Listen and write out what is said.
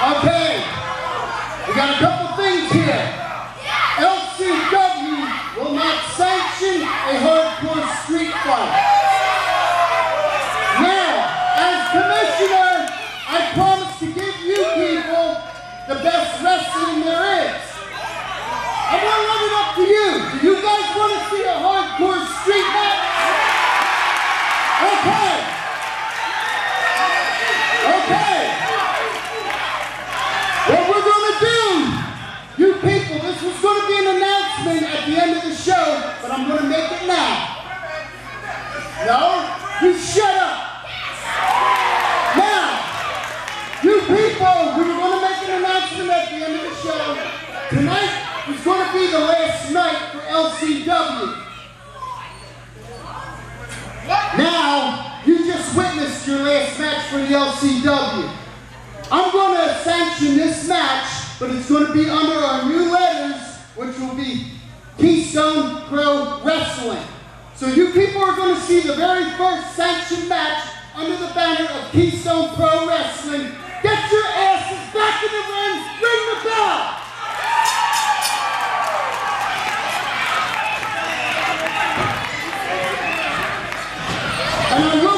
Okay. We got a couple things here. LCW will not sanction a hardcore street fight. Now, as commissioner, I promise to give you people the best wrestling there is. I'm gonna leave it up to you. Do you guys want to see a hardcore No? You shut up. Now, you people, we were going to make an announcement at the end of the show. Tonight is going to be the last night for LCW. Now, you just witnessed your last match for the LCW. I'm going to sanction this match, but it's going to be under our new letters, which will be Keystone. So you people are going to see the very first sanctioned match under the banner of Keystone Pro Wrestling. Get your asses back in the ring, ring the bell! And I